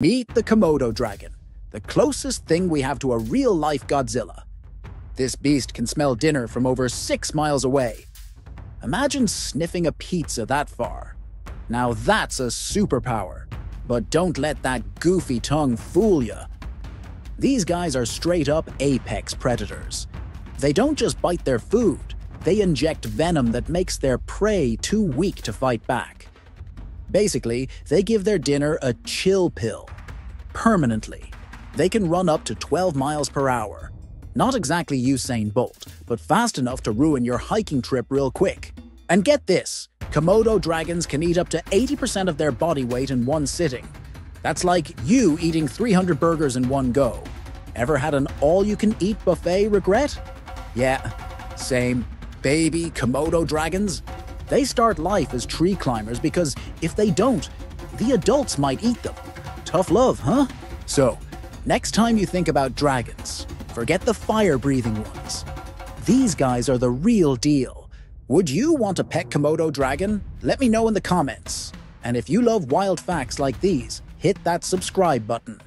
Meet the Komodo dragon, the closest thing we have to a real-life Godzilla. This beast can smell dinner from over six miles away. Imagine sniffing a pizza that far. Now that's a superpower. But don't let that goofy tongue fool you. These guys are straight-up apex predators. They don't just bite their food, they inject venom that makes their prey too weak to fight back. Basically, they give their dinner a chill pill. Permanently. They can run up to 12 miles per hour. Not exactly Usain Bolt, but fast enough to ruin your hiking trip real quick. And get this, Komodo dragons can eat up to 80% of their body weight in one sitting. That's like you eating 300 burgers in one go. Ever had an all-you-can-eat buffet regret? Yeah, same. Baby Komodo dragons? They start life as tree climbers because if they don't, the adults might eat them. Tough love, huh? So, next time you think about dragons, forget the fire-breathing ones. These guys are the real deal. Would you want a pet Komodo dragon? Let me know in the comments. And if you love wild facts like these, hit that subscribe button.